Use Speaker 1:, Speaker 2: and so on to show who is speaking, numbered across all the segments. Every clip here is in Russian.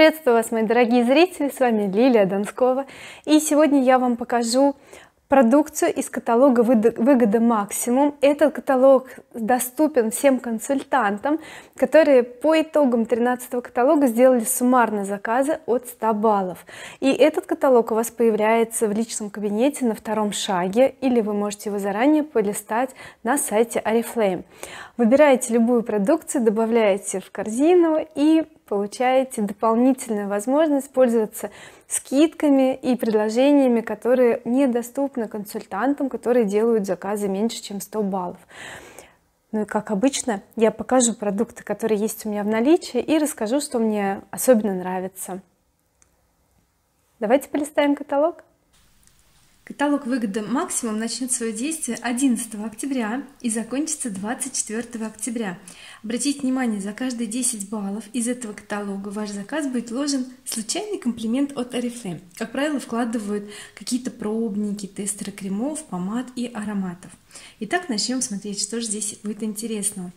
Speaker 1: Приветствую вас, мои дорогие зрители, с вами Лилия Донскова. И сегодня я вам покажу продукцию из каталога выгода максимум этот каталог доступен всем консультантам которые по итогам 13 каталога сделали суммарно заказы от 100 баллов. И этот каталог у вас появляется в личном кабинете на втором шаге или вы можете его заранее полистать на сайте oriflame выбираете любую продукцию добавляете в корзину и получаете дополнительную возможность пользоваться скидками и предложениями которые недоступны консультантам которые делают заказы меньше чем 100 баллов. Ну и как обычно я покажу продукты которые есть у меня в наличии и расскажу что мне особенно нравится. Давайте полистаем каталог
Speaker 2: Каталог выгода максимум начнет свое действие 11 октября и закончится 24 октября. Обратите внимание, за каждые 10 баллов из этого каталога ваш заказ будет вложен случайный комплимент от Oriflame. Как правило, вкладывают какие-то пробники, тестеры кремов, помад и ароматов. Итак, начнем смотреть, что же здесь будет интересного.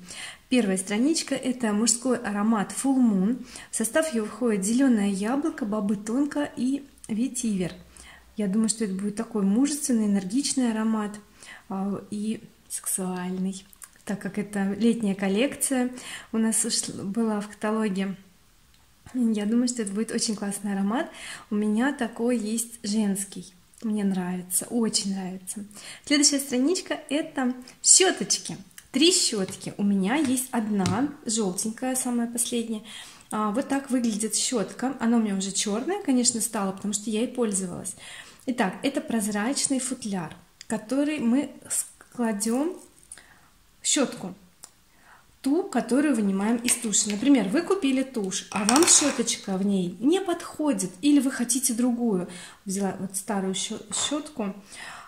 Speaker 2: Первая страничка это мужской аромат Full Moon. В состав его входит зеленое яблоко, бобы тонко и ветивер я думаю что это будет такой мужественный энергичный аромат а, и сексуальный так как это летняя коллекция у нас была в каталоге. Я думаю что это будет очень классный аромат. У меня такой есть женский. Мне нравится очень нравится. Следующая страничка это щеточки три щетки у меня есть одна желтенькая самая последняя. А, вот так выглядит щетка она у меня уже черная конечно стала потому что я ей пользовалась Итак, это прозрачный футляр, который мы кладем щетку, ту, которую вынимаем из туши. Например, вы купили тушь, а вам щеточка в ней не подходит, или вы хотите другую. Взяла вот старую щетку.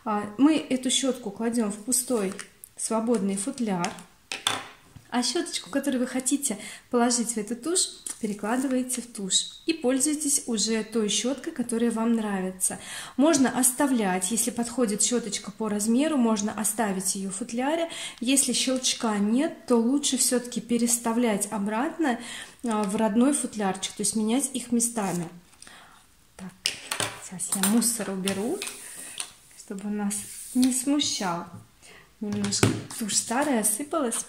Speaker 2: А, мы эту щетку кладем в пустой свободный футляр а щеточку которую вы хотите положить в эту тушь перекладываете в тушь и пользуйтесь уже той щеткой которая вам нравится. Можно оставлять если подходит щеточка по размеру можно оставить ее в футляре. Если щелчка нет то лучше все-таки переставлять обратно а, в родной футлярчик то есть менять их местами. Так сейчас я мусор уберу чтобы нас не смущал. Немножко тушь старая осыпалась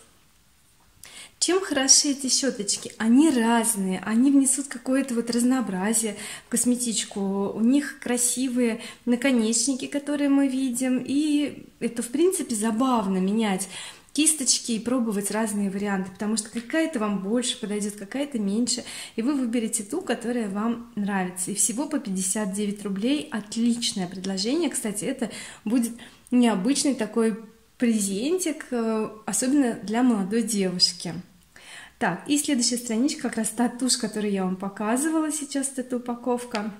Speaker 2: чем хороши эти щеточки? Они разные они внесут какое-то вот разнообразие в косметичку. У них красивые наконечники которые мы видим и это в принципе забавно менять кисточки и пробовать разные варианты потому что какая-то вам больше подойдет какая-то меньше и вы выберете ту которая вам нравится. И всего по 59 рублей. Отличное предложение. Кстати это будет необычный такой презентик э, особенно для молодой девушки так и следующая страничка как раз та тушь которую я вам показывала сейчас эта упаковка.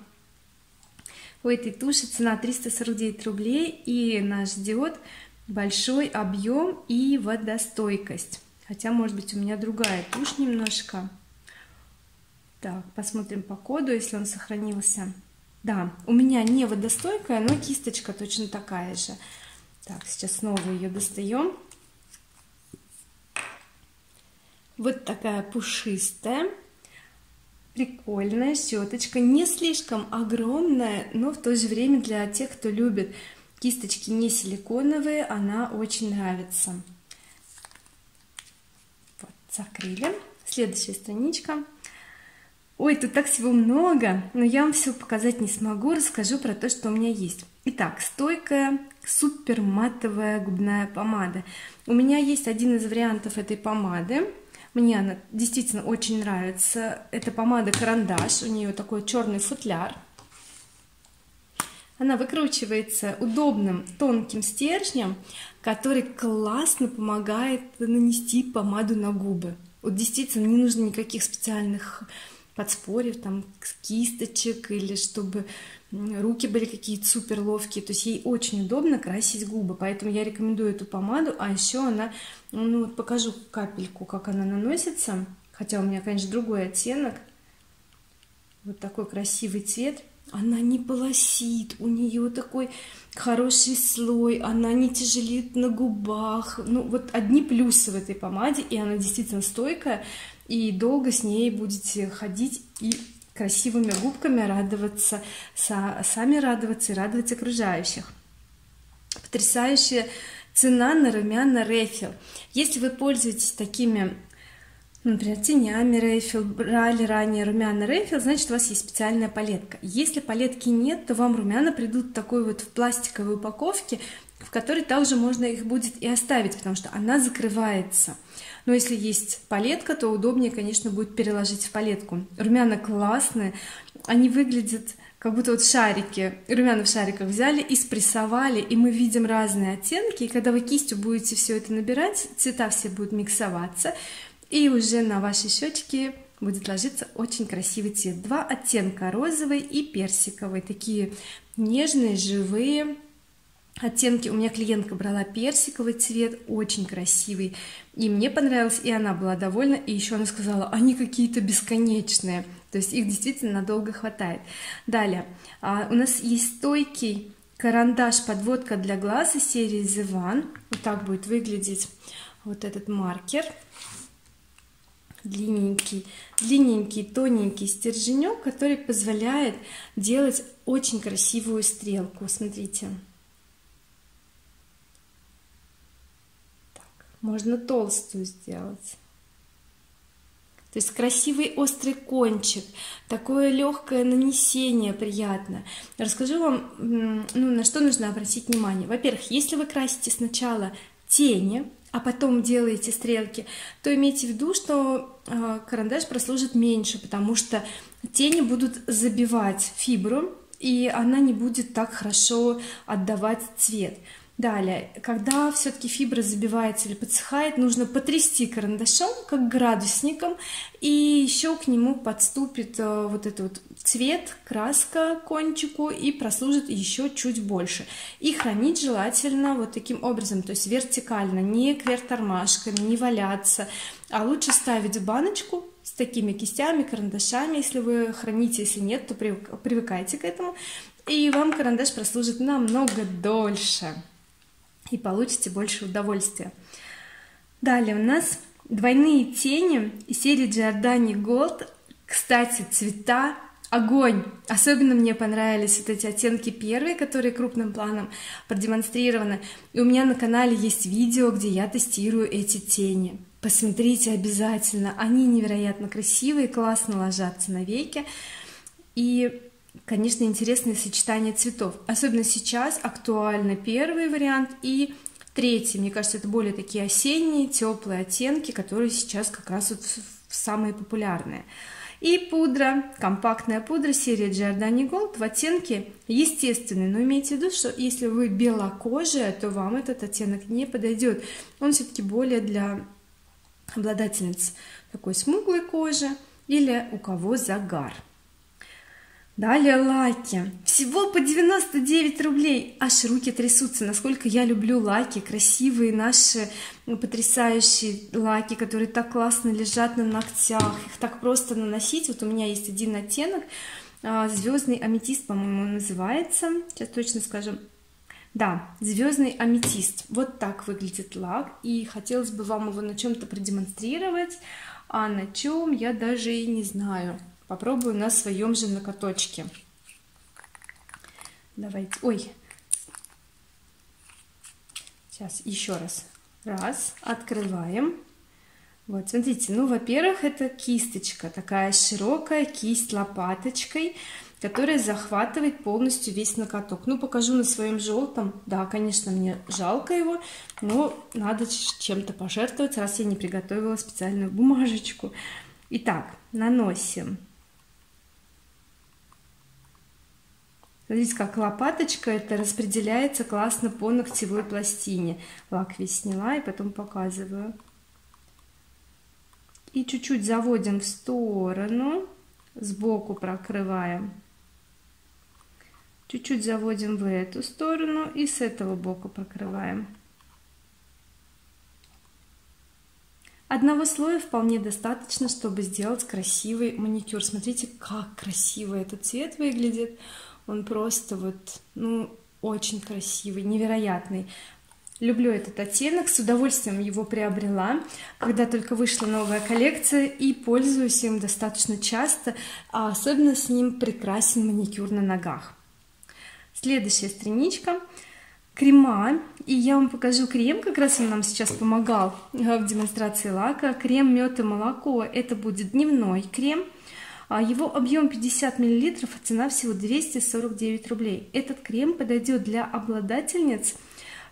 Speaker 2: У этой туши цена 349 рублей и нас ждет большой объем и водостойкость. Хотя может быть у меня другая тушь немножко. Так посмотрим по коду если он сохранился. Да у меня не водостойкая но кисточка точно такая же. Так сейчас снова ее достаем вот такая пушистая прикольная щеточка не слишком огромная но в то же время для тех кто любит кисточки не силиконовые она очень нравится. Вот, закрыли. Следующая страничка. Ой тут так всего много но я вам все показать не смогу расскажу про то что у меня есть. Итак стойкая супер матовая губная помада. У меня есть один из вариантов этой помады мне она действительно очень нравится. Это помада карандаш у нее такой черный футляр. Она выкручивается удобным тонким стержнем который классно помогает нанести помаду на губы. Вот действительно не нужно никаких специальных подспорьев там кисточек или чтобы руки были какие-то супер ловкие то есть ей очень удобно красить губы поэтому я рекомендую эту помаду. А еще она ну вот покажу капельку как она наносится хотя у меня конечно другой оттенок. Вот такой красивый цвет. Она не полосит у нее такой хороший слой она не тяжелеет на губах. Ну вот одни плюсы в этой помаде и она действительно стойкая и долго с ней будете ходить и красивыми губками радоваться сами радоваться и радовать окружающих. Потрясающая цена на румяна Рефил. Если вы пользуетесь такими например тенями Рейфил брали ранее румяна Рейфил значит у вас есть специальная палетка. Если палетки нет то вам румяна придут такой вот в пластиковой упаковке в которой также можно их будет и оставить потому что она закрывается но если есть палетка то удобнее конечно будет переложить в палетку. Румяна классные они выглядят как будто вот шарики. Румяна в шариках взяли и спрессовали и мы видим разные оттенки. И когда вы кистью будете все это набирать цвета все будут миксоваться и уже на вашей щечке будет ложиться очень красивый цвет. Два оттенка розовый и персиковый. Такие нежные живые оттенки. У меня клиентка брала персиковый цвет очень красивый. И мне понравилось и она была довольна. И еще она сказала они какие-то бесконечные то есть их действительно надолго хватает. Далее. А, у нас есть стойкий карандаш подводка для глаз из серии The One вот так будет выглядеть вот этот маркер. Длинненький длинненький тоненький стерженек который позволяет делать очень красивую стрелку. Смотрите можно толстую сделать. То есть красивый острый кончик такое легкое нанесение приятно. Расскажу вам ну, на что нужно обратить внимание. Во-первых если вы красите сначала тени а потом делаете стрелки то имейте в виду что а, карандаш прослужит меньше потому что тени будут забивать фибру и она не будет так хорошо отдавать цвет далее. Когда все-таки фибра забивается или подсыхает нужно потрясти карандашом как градусником и еще к нему подступит э, вот этот вот цвет краска кончику и прослужит еще чуть больше. И хранить желательно вот таким образом то есть вертикально не кверх не валяться а лучше ставить в баночку с такими кистями карандашами если вы храните если нет то привыкайте к этому и вам карандаш прослужит намного дольше и получите больше удовольствия. Далее у нас двойные тени из серии Giordani Gold кстати цвета огонь. Особенно мне понравились вот эти оттенки первые которые крупным планом продемонстрированы. И у меня на канале есть видео где я тестирую эти тени. Посмотрите обязательно. Они невероятно красивые классно ложатся на веки. И конечно интересное сочетание цветов. Особенно сейчас актуально первый вариант и третий. Мне кажется это более такие осенние теплые оттенки которые сейчас как раз вот самые популярные. И пудра компактная пудра серии Giordani Gold в оттенке естественный. Но имейте в виду что если вы белокожая то вам этот оттенок не подойдет. Он все-таки более для обладательниц такой смуглой кожи или у кого загар далее лаки. Всего по 99 рублей. Аж руки трясутся насколько я люблю лаки красивые наши потрясающие лаки которые так классно лежат на ногтях. Их так просто наносить. Вот у меня есть один оттенок а, звездный аметист по-моему называется. Сейчас точно скажем да звездный аметист. Вот так выглядит лак. И хотелось бы вам его на чем-то продемонстрировать. А на чем я даже и не знаю попробую на своем же накоточке давайте. Ой. Сейчас еще раз. Раз. Открываем. Вот смотрите ну во-первых это кисточка такая широкая кисть лопаточкой которая захватывает полностью весь накаток ну покажу на своем желтом. Да конечно мне жалко его но надо чем-то пожертвовать раз я не приготовила специальную бумажечку. Итак наносим Смотрите, как лопаточка это распределяется классно по ногтевой пластине. Лак весь сняла и потом показываю. И чуть-чуть заводим в сторону, сбоку прокрываем. Чуть-чуть заводим в эту сторону и с этого бока прокрываем. Одного слоя вполне достаточно, чтобы сделать красивый маникюр. Смотрите, как красиво этот цвет выглядит он просто вот ну очень красивый невероятный. Люблю этот оттенок с удовольствием его приобрела. Когда только вышла новая коллекция и пользуюсь им достаточно часто а особенно с ним прекрасен маникюр на ногах. Следующая страничка. Крема. И я вам покажу крем как раз он нам сейчас помогал в демонстрации лака. Крем мед и молоко. Это будет дневной крем его объем 50 миллилитров а цена всего 249 рублей. Этот крем подойдет для обладательниц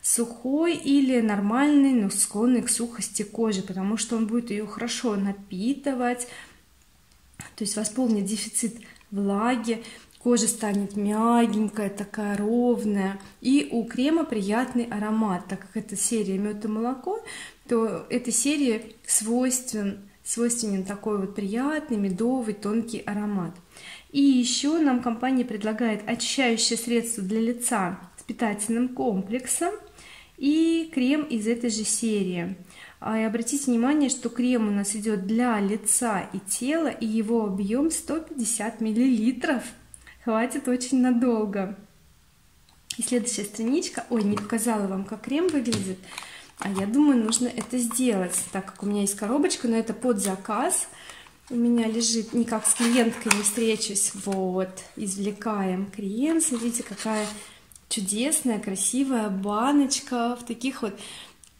Speaker 2: сухой или нормальный, но склонный к сухости кожи, потому что он будет ее хорошо напитывать, то есть восполнит дефицит влаги, кожа станет мягенькая, такая ровная, и у крема приятный аромат, так как это серия мед и молоко, то этой серии свойствен свойственен такой вот приятный медовый тонкий аромат. И еще нам компания предлагает очищающее средство для лица с питательным комплексом и крем из этой же серии. А, и обратите внимание что крем у нас идет для лица и тела и его объем 150 миллилитров. Хватит очень надолго. И следующая страничка. Ой не показала вам как крем выглядит а я думаю нужно это сделать так как у меня есть коробочка но это под заказ. У меня лежит никак с клиенткой не встречусь вот извлекаем крем. Смотрите какая чудесная красивая баночка в таких вот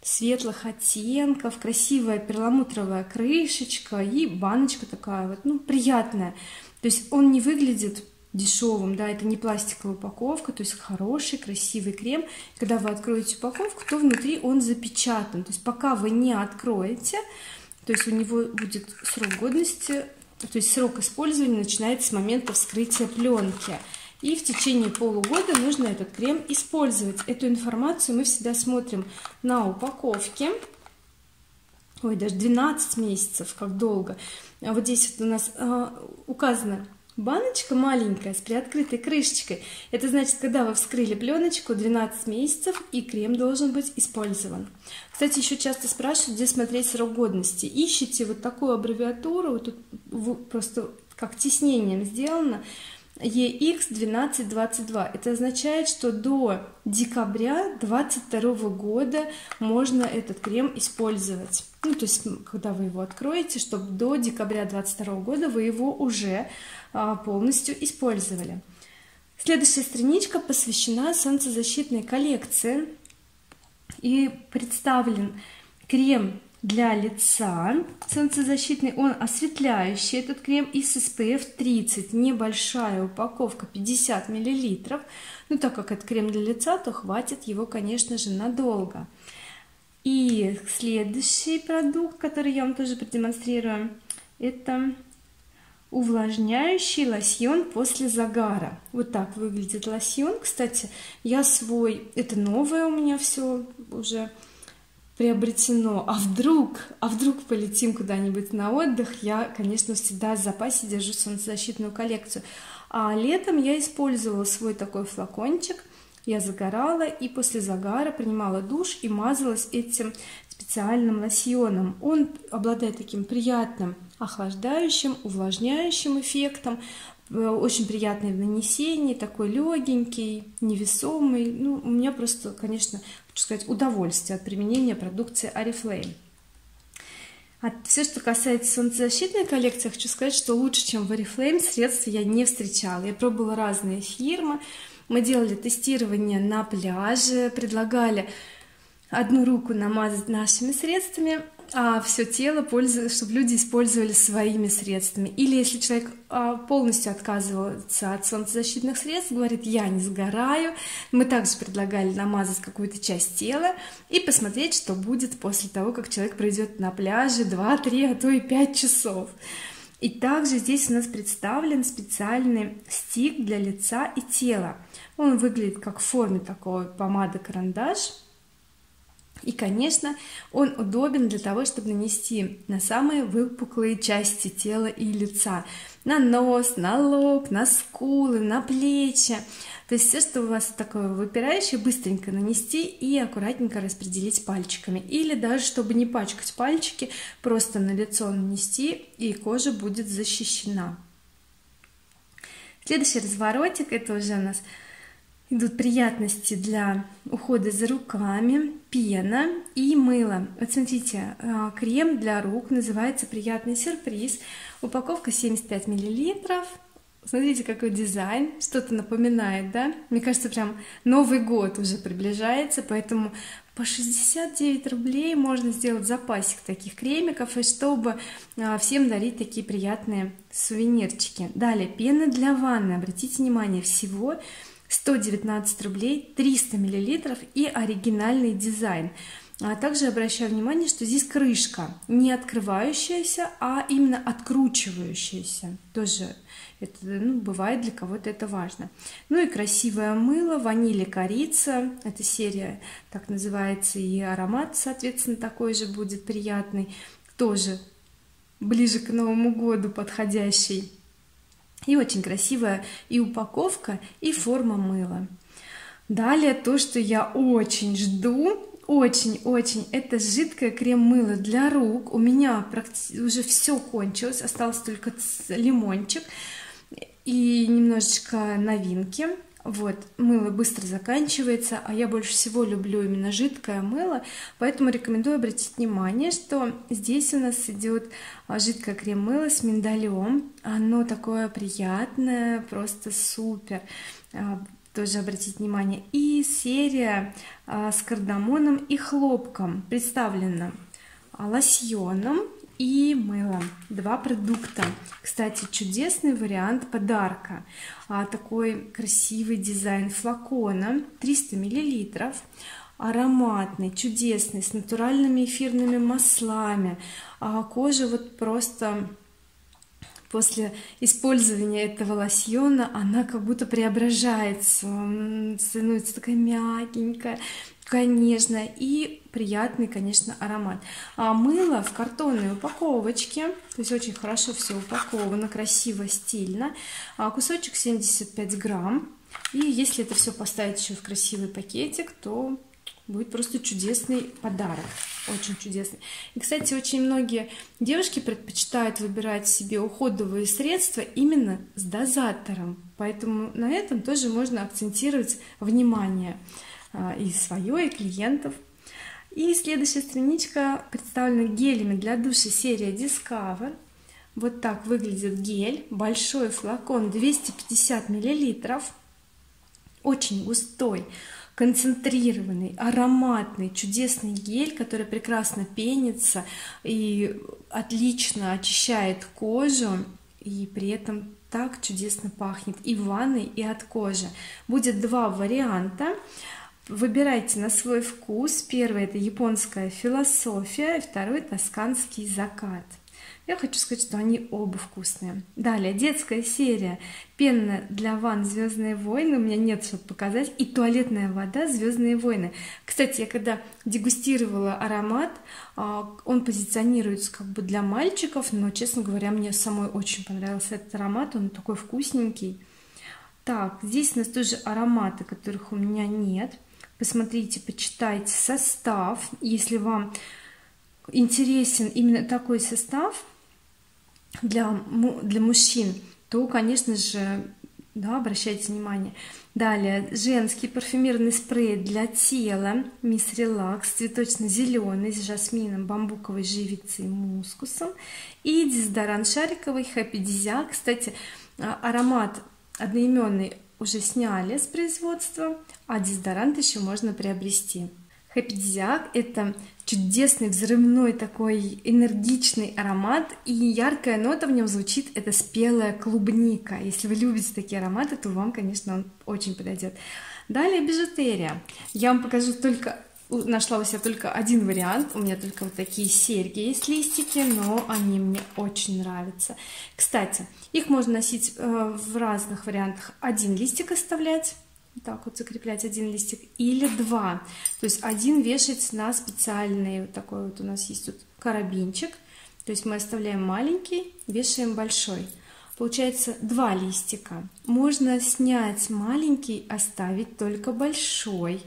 Speaker 2: светлых оттенков красивая перламутровая крышечка и баночка такая вот ну приятная. То есть он не выглядит дешевым да это не пластиковая упаковка то есть хороший красивый крем. Когда вы откроете упаковку то внутри он запечатан. То есть пока вы не откроете то есть у него будет срок годности то есть срок использования начинается с момента вскрытия пленки и в течение полугода нужно этот крем использовать. Эту информацию мы всегда смотрим на упаковке. Ой даже 12 месяцев как долго. А вот здесь вот у нас э, указано баночка маленькая с приоткрытой крышечкой это значит когда вы вскрыли пленочку 12 месяцев и крем должен быть использован кстати еще часто спрашивают где смотреть срок годности ищите вот такую аббревиатуру вот тут просто как тиснением сделано EX1222. Это означает, что до декабря 2022 года можно этот крем использовать. Ну, то есть, когда вы его откроете, чтобы до декабря 2022 года вы его уже полностью использовали. Следующая страничка посвящена солнцезащитной коллекции. И представлен крем для лица солнцезащитный. Он осветляющий этот крем и с SPF 30 небольшая упаковка 50 миллилитров. Ну так как это крем для лица то хватит его конечно же надолго. И следующий продукт который я вам тоже продемонстрирую это увлажняющий лосьон после загара. Вот так выглядит лосьон. Кстати я свой это новое у меня все уже приобретено. А вдруг а вдруг полетим куда-нибудь на отдых я конечно всегда в запасе держу солнцезащитную коллекцию. А летом я использовала свой такой флакончик. Я загорала и после загара принимала душ и мазалась этим специальным лосьоном. Он обладает таким приятным охлаждающим увлажняющим эффектом э, очень приятный в нанесении такой легенький невесомый. Ну у меня просто конечно хочу сказать удовольствие от применения продукции oriflame а все что касается солнцезащитной коллекции хочу сказать что лучше чем в oriflame средства я не встречала. Я пробовала разные фирмы. Мы делали тестирование на пляже предлагали одну руку намазать нашими средствами а все тело пользоваться чтобы люди использовали своими средствами. Или если человек а, полностью отказывается от солнцезащитных средств говорит я не сгораю мы также предлагали намазать какую-то часть тела и посмотреть что будет после того как человек пройдет на пляже 2-3 а то и 5 часов. И также здесь у нас представлен специальный стик для лица и тела. Он выглядит как в форме такого помады карандаш и конечно он удобен для того чтобы нанести на самые выпуклые части тела и лица. На нос на лоб на скулы на плечи. То есть все что у вас такое выпирающее быстренько нанести и аккуратненько распределить пальчиками. Или даже чтобы не пачкать пальчики просто на лицо нанести и кожа будет защищена. Следующий разворотик это уже у нас идут приятности для ухода за руками, пена и мыло. Вот смотрите, а, крем для рук называется «Приятный сюрприз». Упаковка 75 миллилитров. Смотрите, какой дизайн, что-то напоминает, да? Мне кажется, прям Новый год уже приближается, поэтому по 69 рублей можно сделать запасик таких кремиков и чтобы а, всем дарить такие приятные сувенирчики далее пена для ванны обратите внимание всего 119 рублей 300 миллилитров и оригинальный дизайн. А также обращаю внимание что здесь крышка не открывающаяся а именно откручивающаяся. Тоже это ну, бывает для кого-то это важно. Ну и красивое мыло ваниль и корица. Эта серия так называется и аромат соответственно такой же будет приятный. Тоже ближе к новому году подходящий и очень красивая и упаковка и форма мыла. Далее то что я очень жду очень-очень это жидкое крем-мыло для рук. У меня уже все кончилось остался только лимончик и немножечко новинки вот мыло быстро заканчивается а я больше всего люблю именно жидкое мыло поэтому рекомендую обратить внимание что здесь у нас идет а, жидкое крем-мыло с миндалем оно такое приятное просто супер. А, тоже обратить внимание. И серия а, с кардамоном и хлопком представлена лосьоном и мыло два продукта. Кстати чудесный вариант подарка. А, такой красивый дизайн флакона. 300 миллилитров. Ароматный чудесный с натуральными эфирными маслами. А кожа вот просто после использования этого лосьона она как будто преображается становится такая мягенькая конечно и приятный конечно аромат. А мыло в картонной упаковочке то есть очень хорошо все упаковано красиво стильно. А кусочек 75 грамм. И если это все поставить еще в красивый пакетик то будет просто чудесный подарок. Очень чудесный. И кстати очень многие девушки предпочитают выбирать себе уходовые средства именно с дозатором. Поэтому на этом тоже можно акцентировать внимание а, и свое и клиентов. И следующая страничка представлена гелями для душа серия Discover. Вот так выглядит гель. Большой флакон 250 миллилитров. Очень густой концентрированный ароматный чудесный гель который прекрасно пенится и отлично очищает кожу и при этом так чудесно пахнет и в ванной и от кожи. Будет два варианта. Выбирайте на свой вкус. Первый это японская философия второй тосканский закат я хочу сказать что они оба вкусные. Далее детская серия. Пена для ванн звездные войны у меня нет чтобы показать. И туалетная вода звездные войны кстати я когда дегустировала аромат а, он позиционируется как бы для мальчиков но честно говоря мне самой очень понравился этот аромат. Он такой вкусненький. Так здесь у нас тоже ароматы которых у меня нет. Посмотрите почитайте состав. Если вам интересен именно такой состав для для мужчин то конечно же да, обращайте внимание. Далее. Женский парфюмерный спрей для тела. Мисс релакс. Цветочно-зеленый с жасмином бамбуковой живицей мускусом. И дезодорант шариковый happy дизя кстати а, аромат одноименный уже сняли с производства а дезодорант еще можно приобрести. Хэппидизиак это чудесный взрывной такой энергичный аромат и яркая нота в нем звучит это спелая клубника. Если вы любите такие ароматы то вам конечно он очень подойдет далее бижутерия. Я вам покажу только нашла у себя только один вариант. У меня только вот такие серьги есть листики но они мне очень нравятся. Кстати их можно носить э, в разных вариантах. Один листик оставлять так вот закреплять один листик или два. То есть один вешать на специальный вот такой вот у нас есть тут карабинчик. То есть мы оставляем маленький вешаем большой. Получается два листика. Можно снять маленький оставить только большой.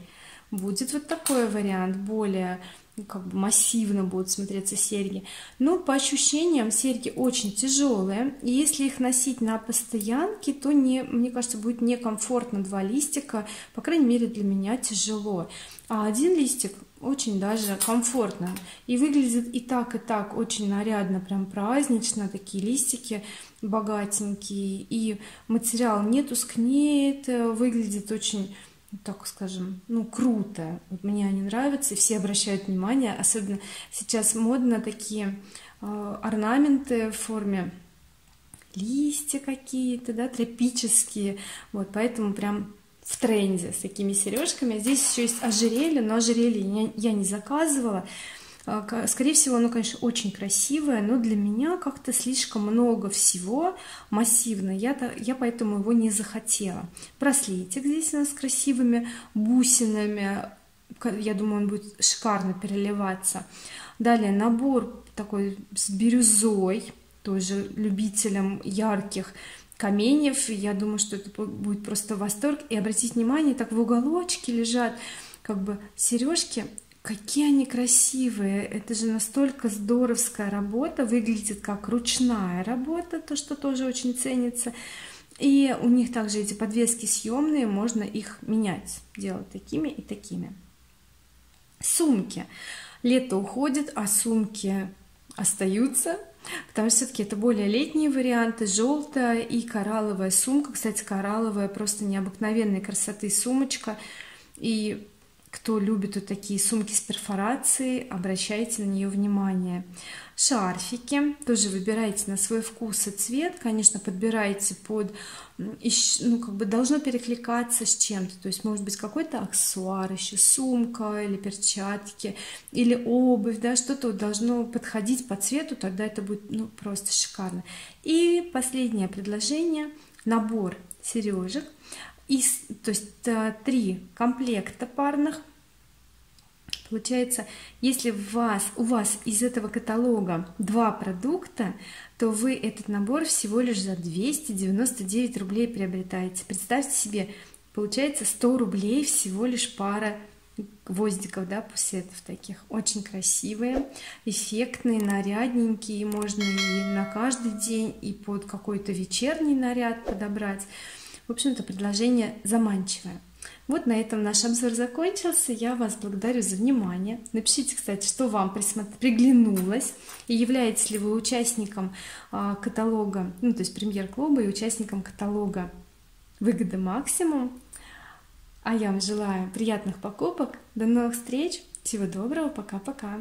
Speaker 2: Будет вот такой вариант. Более как бы массивно будут смотреться серьги. Но по ощущениям серьги очень тяжелые, и если их носить на постоянке, то не, мне кажется, будет некомфортно два листика, по крайней мере для меня тяжело. А один листик очень даже комфортно и выглядит и так и так очень нарядно прям празднично такие листики богатенькие и материал не тускнеет выглядит очень так скажем, ну, круто. Вот мне они нравятся, все обращают внимание, особенно сейчас модно такие э, орнаменты в форме листья какие-то, да, тропические, вот, поэтому прям в тренде с такими сережками. Здесь еще есть ожерелье, но ожерелье я не заказывала, скорее всего, оно, конечно, очень красивое, но для меня как-то слишком много всего массивно. Я, я поэтому его не захотела. Браслетик здесь у нас с красивыми бусинами. Я думаю, он будет шикарно переливаться. Далее набор такой с бирюзой, тоже любителям ярких каменьев. Я думаю, что это будет просто восторг. И обратите внимание, так в уголочке лежат как бы сережки Какие они красивые! Это же настолько здоровская работа, выглядит как ручная работа, то, что тоже очень ценится. И у них также эти подвески съемные, можно их менять, делать такими и такими. Сумки. Лето уходит, а сумки остаются, потому что все-таки это более летние варианты, желтая и коралловая сумка. Кстати, коралловая просто необыкновенной красоты сумочка. И кто любит вот такие сумки с перфорацией, обращайте на нее внимание. Шарфики тоже выбирайте на свой вкус и цвет, конечно, подбирайте под, ну, как бы должно перекликаться с чем-то, то есть может быть какой-то аксессуар еще, сумка или перчатки, или обувь, да, что-то должно подходить по цвету, тогда это будет, ну, просто шикарно. И последнее предложение, набор сережек из, то есть э, три комплекта парных. Получается, если у вас, у вас из этого каталога два продукта, то вы этот набор всего лишь за 299 рублей приобретаете. Представьте себе, получается 100 рублей всего лишь пара гвоздиков, да, пусетов таких. Очень красивые, эффектные, нарядненькие. Можно и на каждый день, и под какой-то вечерний наряд подобрать. В общем-то, предложение заманчивое. Вот на этом наш обзор закончился. Я вас благодарю за внимание. Напишите, кстати, что вам приглянулось и являетесь ли вы участником а, каталога, ну то есть премьер-клуба и участником каталога «Выгода максимум». А я вам желаю приятных покупок. До новых встреч. Всего доброго. Пока-пока.